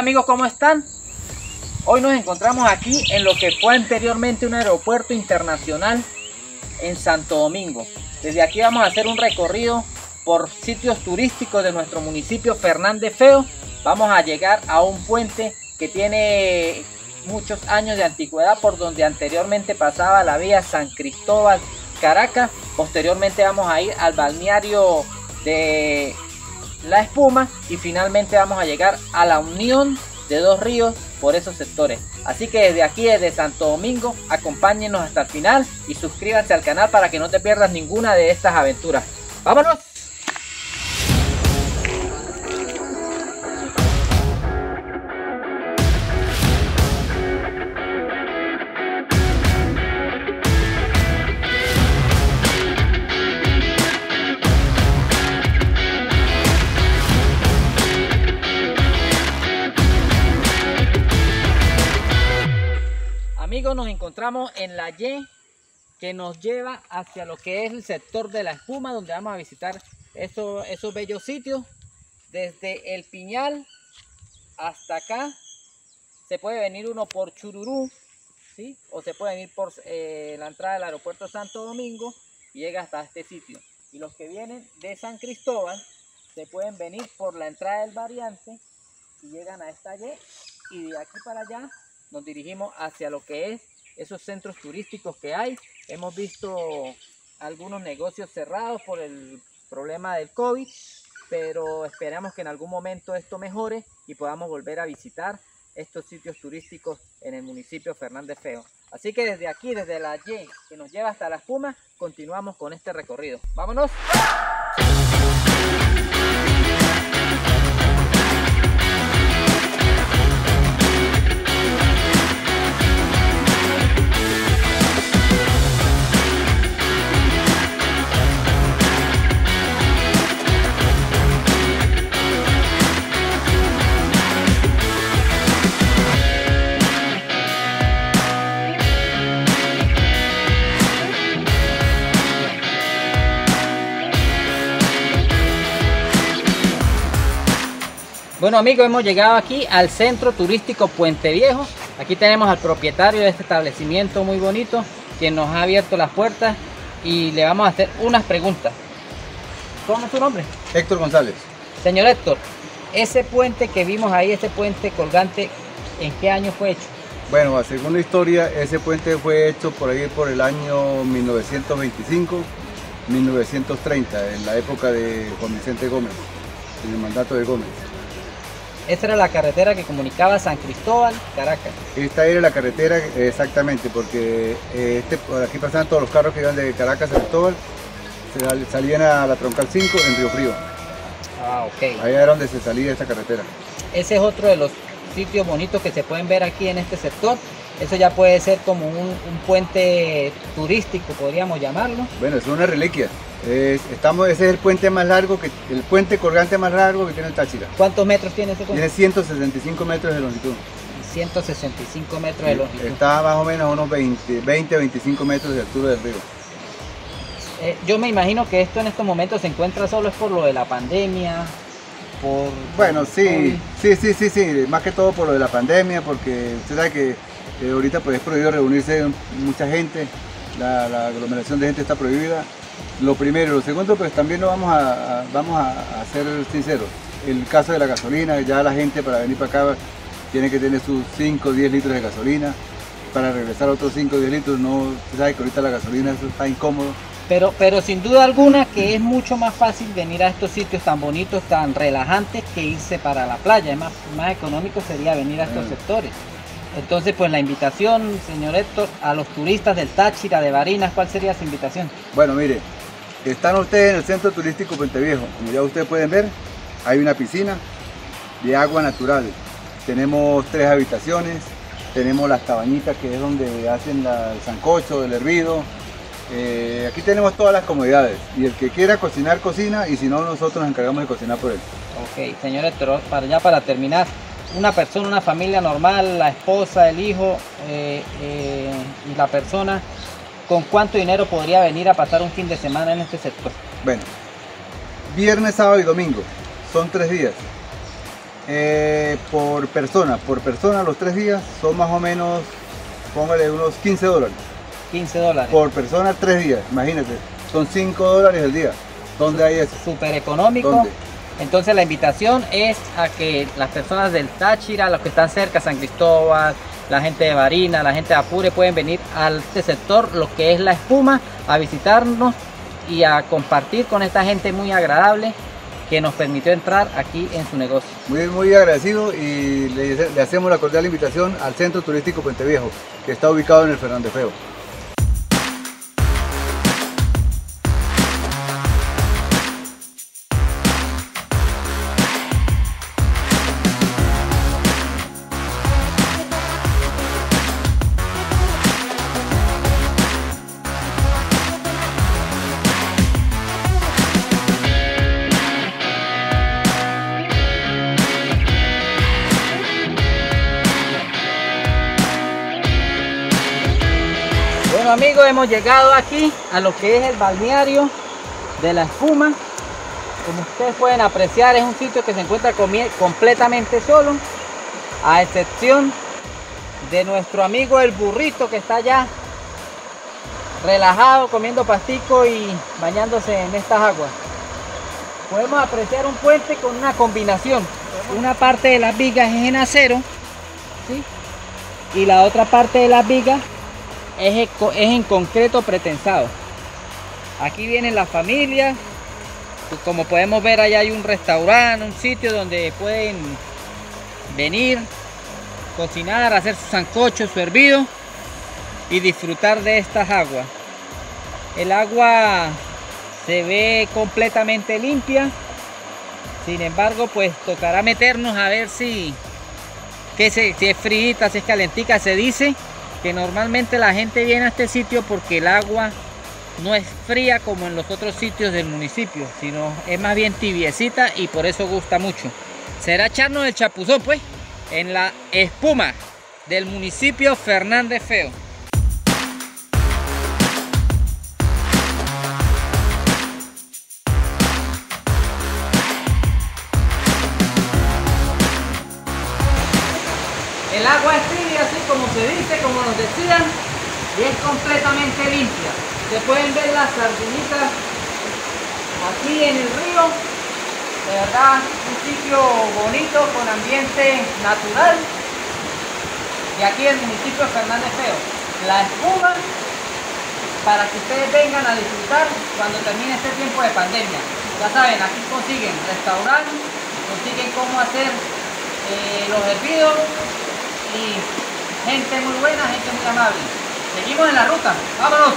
Amigos, ¿cómo están? Hoy nos encontramos aquí en lo que fue anteriormente un aeropuerto internacional en Santo Domingo. Desde aquí vamos a hacer un recorrido por sitios turísticos de nuestro municipio Fernández Feo. Vamos a llegar a un puente que tiene muchos años de antigüedad por donde anteriormente pasaba la vía San Cristóbal Caracas. Posteriormente vamos a ir al balneario de La Espuma y finalmente vamos a llegar a la unión de dos ríos por esos sectores. Así que desde aquí, desde Santo Domingo, acompáñenos hasta el final y suscríbanse al canal para que no te pierdas ninguna de estas aventuras. ¡Vámonos! Amigos, nos encontramos en la Y que nos lleva hacia lo que es el sector de la espuma, donde vamos a visitar esos, bellos sitios. Desde el Piñal hasta acá se puede venir uno por Chururú, ¿sí? o se puede venir por eh, la entrada del aeropuerto Santo Domingo y llega hasta este sitio. Y los que vienen de San Cristóbal se pueden venir por la entrada del variante y llegan a esta Y y de aquí para allá nos dirigimos hacia lo que es esos centros turísticos que hay. Hemos visto algunos negocios cerrados por el problema del COVID, pero esperamos que en algún momento esto mejore y podamos volver a visitar estos sitios turísticos en el municipio Fernández Feo. Así que desde aquí, desde la Y que nos lleva hasta la espuma, continuamos con este recorrido. ¡Vámonos! Bueno amigos, hemos llegado aquí al centro turístico Puente Viejo. Aquí tenemos al propietario de este establecimiento muy bonito, quien nos ha abierto las puertas y le vamos a hacer unas preguntas. ¿Cómo es su nombre? Héctor González. Señor Héctor, ese puente que vimos ahí, ese puente colgante, ¿en qué año fue hecho? Bueno, según la historia, ese puente fue hecho por ahí por el año 1925, 1930, en la época de Juan Vicente Gómez, en el mandato de Gómez. Esta era la carretera que comunicaba San Cristóbal, Caracas. Esta era la carretera exactamente, porque eh, este, por aquí pasaban todos los carros que iban de Caracas a San Cristóbal, sal- salían a la Troncal 5 en Río Frío. Ah, ok. Ahí era donde se salía esta carretera. Ese es otro de los sitios bonitos que se pueden ver aquí en este sector. Eso ya puede ser como un, un puente turístico, podríamos llamarlo. Bueno, es una reliquia. Es- estamos, ese es el puente más largo, que, el puente colgante más largo que tiene el Táchira. ¿Cuántos metros tiene ese puente? Tiene 165 metros de longitud. 165 metros de longitud. Está más o menos a unos 20, 20, 25 metros de altura del río. Eh, yo me imagino que esto en estos momentos se encuentra solo es por lo de la pandemia, por... Bueno, sí, sí, sí, sí, sí, más que todo por lo de la pandemia, porque usted sabe que eh, ahorita pues es prohibido reunirse mucha gente, la, la aglomeración de gente está prohibida. Lo primero, lo segundo, pues también no vamos a, a- vamos a, a ser sinceros. El caso de la gasolina, ya la gente para venir para acá tiene que tener sus 5 o 10 litros de gasolina. Para regresar otros 5 o 10 litros, no, usted sabe que ahorita la gasolina está incómodo. Pero, pero sin duda alguna que es mucho más fácil venir a estos sitios tan bonitos, tan relajantes que irse para la playa. Es más, más económico sería venir a estos sectores. Entonces, pues la invitación, señor Héctor, a los turistas del Táchira, de Barinas, ¿cuál sería su invitación? Bueno, mire, están ustedes en el centro turístico Puente Viejo. Como ya ustedes pueden ver, hay una piscina de agua natural. Tenemos tres habitaciones, tenemos las cabañitas que es donde hacen la- el sancocho, el hervido. Eh, aquí tenemos todas las comodidades y el que quiera cocinar, cocina y si no, nosotros nos encargamos de cocinar por él. Ok, señor Héctor, para ya para terminar, una persona, una familia normal, la esposa, el hijo eh, eh, y la persona, ¿con cuánto dinero podría venir a pasar un fin de semana en este sector? Bueno, viernes, sábado y domingo, son tres días. Eh, por persona, por persona los tres días son más o menos, póngale unos 15 dólares. 15 dólares. Por persona tres días, imagínate, son 5 dólares el día. ¿Dónde hay eso? Súper económico. ¿Dónde? Entonces la invitación es a que las personas del Táchira, los que están cerca, San Cristóbal, la gente de Barina, la gente de Apure, pueden venir a este sector, lo que es la espuma, a visitarnos y a compartir con esta gente muy agradable que nos permitió entrar aquí en su negocio. Muy, muy agradecido y le, le hacemos la cordial invitación al Centro Turístico Puente Viejo, que está ubicado en el Fernández Feo. Hemos llegado aquí a lo que es el balneario de la espuma. Como ustedes pueden apreciar, es un sitio que se encuentra completamente solo, a excepción de nuestro amigo el burrito que está allá relajado, comiendo pastico y bañándose en estas aguas. Podemos apreciar un puente con una combinación. Una parte de las vigas es en acero, y la otra parte de las vigas es, en concreto pretensado. Aquí vienen las familias. Como podemos ver, allá hay un restaurante, un sitio donde pueden venir, cocinar, hacer su sancocho, su hervido y disfrutar de estas aguas. El agua se ve completamente limpia. Sin embargo, pues tocará meternos a ver si, que se, si es frita, si es calentica. Se dice que normalmente la gente viene a este sitio porque el agua no es fría como en los otros sitios del municipio, sino es más bien tibiecita y por eso gusta mucho. Será echarnos el chapuzón pues en la espuma del municipio Fernández Feo. Decían, y es completamente limpia. Se pueden ver las sardinitas aquí en el río. De verdad, un sitio bonito con ambiente natural. Y aquí el municipio de Fernández Feo. La espuma para que ustedes vengan a disfrutar cuando termine este tiempo de pandemia. Ya saben, aquí consiguen restaurar, consiguen cómo hacer eh, los hervidos y gente muy buena, gente muy amable. Seguimos en la ruta, vámonos.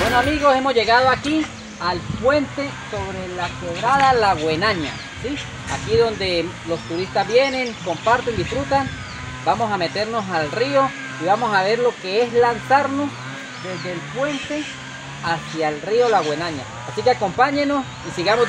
Bueno amigos, hemos llegado aquí al puente sobre la quebrada La Buenaña. ¿sí? Aquí donde los turistas vienen, comparten, disfrutan. Vamos a meternos al río y vamos a ver lo que es lanzarnos desde el puente hacia el río La Buenaña. Así que acompáñenos y sigamos.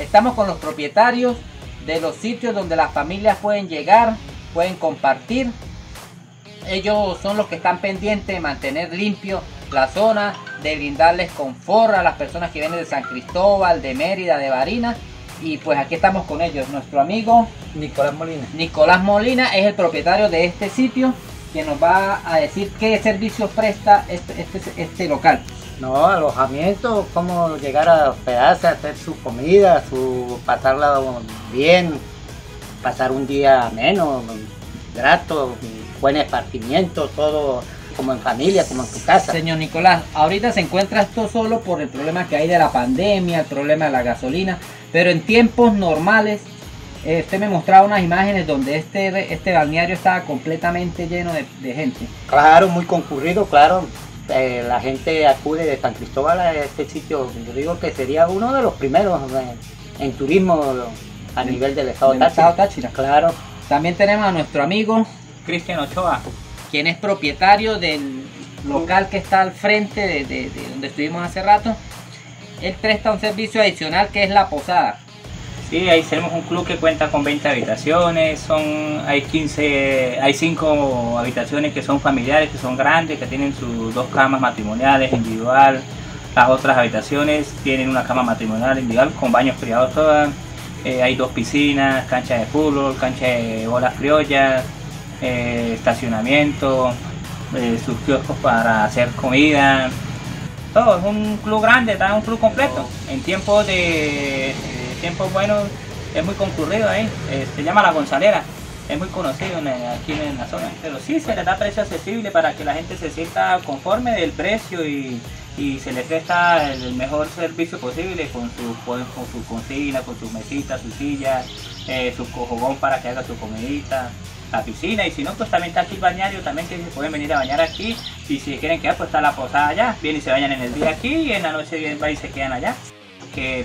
Estamos con los propietarios de los sitios donde las familias pueden llegar, pueden compartir. Ellos son los que están pendientes de mantener limpio la zona, de brindarles confort a las personas que vienen de San Cristóbal, de Mérida, de Barinas. Y pues aquí estamos con ellos. Nuestro amigo Nicolás Molina. Nicolás Molina es el propietario de este sitio que nos va a decir qué servicios presta este, este, este local. No, alojamiento, cómo llegar a hospedarse, hacer su comida, su pasarla bien, pasar un día ameno, grato, buen esparcimiento, todo como en familia, como en tu casa. Señor Nicolás, ahorita se encuentra esto solo por el problema que hay de la pandemia, el problema de la gasolina, pero en tiempos normales, eh, usted me mostraba unas imágenes donde este, este balneario estaba completamente lleno de, de gente. Claro, muy concurrido, claro. Eh, la gente acude de San Cristóbal a este sitio. Yo digo que sería uno de los primeros en turismo a nivel del estado Del Táchira. estado Táchira. Claro. También tenemos a nuestro amigo, Cristian Ochoa. quien es propietario del local que está al frente de, de- de donde estuvimos hace rato. Él presta un servicio adicional que es la posada. Sí, ahí tenemos un club que cuenta con 20 habitaciones, son, hay 15, hay 5 habitaciones que son familiares, que son grandes, que tienen sus dos camas matrimoniales individual. Las otras habitaciones tienen una cama matrimonial individual con baños privados todas. Eh, hay dos piscinas, cancha de fútbol, cancha de bolas criollas, eh, estacionamiento, eh, sus kioscos para hacer comida. Todo, es un club grande, está un club completo. En tiempos de, de tiempos buenos es muy concurrido ahí. Eh, se llama La Gonzalera. Es muy conocido en- aquí en la zona. Pero sí se le da precio accesible para que la gente se sienta conforme del precio y, y se le presta el mejor servicio posible con su, con, su cocina, con sus mesitas, sus sillas, eh, su cojogón para que haga su comidita la piscina y si no pues también está aquí el bañario también que se pueden venir a bañar aquí y si quieren quedar pues está la posada allá vienen y se bañan en el día aquí y en la noche vienen y se quedan allá que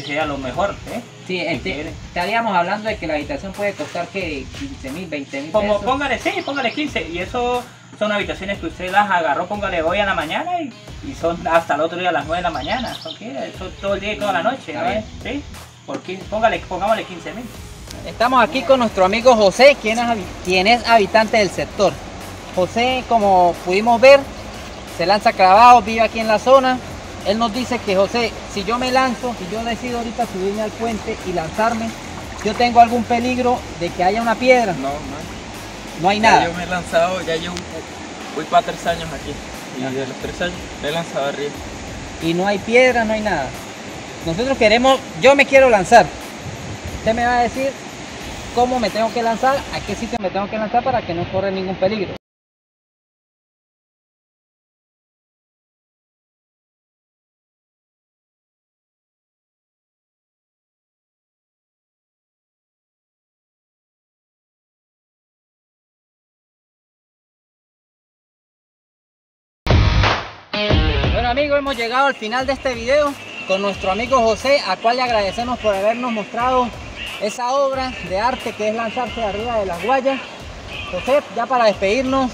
sería lo mejor ¿eh? Sí, este, estaríamos hablando de que la habitación puede costar que 15 mil, 20 mil como pesos. póngale sí póngale 15 y eso son habitaciones que usted las agarró póngale hoy a la mañana y, y son hasta el otro día a las 9 de la mañana son. Son todo el día y toda la noche Está ¿no? bien. ¿sí? Por 15, póngale pongámosle 15 mil Estamos aquí con nuestro amigo José, quien es, habi- quien es habitante del sector. José, como pudimos ver, se lanza clavado, vive aquí en la zona. Él nos dice que José, si yo me lanzo, si yo decido ahorita subirme al puente y lanzarme, yo tengo algún peligro de que haya una piedra. No, no. No hay Ya nada. yo me he lanzado, ya llevo, voy para tres años aquí. Y de los tres años me he lanzado arriba. y no hay piedra, no hay nada. Nosotros queremos, yo me quiero lanzar. Usted me va a decir cómo me tengo que lanzar, a qué sitio me tengo que lanzar para que no corra ningún peligro. Bueno amigos, hemos llegado al final de este video con nuestro amigo José, a cual le agradecemos por habernos mostrado esa obra de arte que es lanzarse arriba de las guayas. José, ya para despedirnos,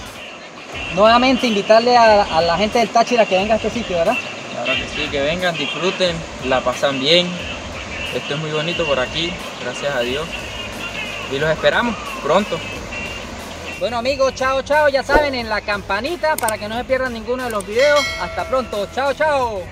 nuevamente invitarle a, a la gente del Táchira que venga a este sitio, ¿verdad? Claro que sí, que vengan, disfruten, la pasan bien. Esto es muy bonito por aquí, gracias a Dios. Y los esperamos pronto. Bueno amigos, chao, chao, ya saben, en la campanita para que no se pierdan ninguno de los videos. Hasta pronto, chao, chao.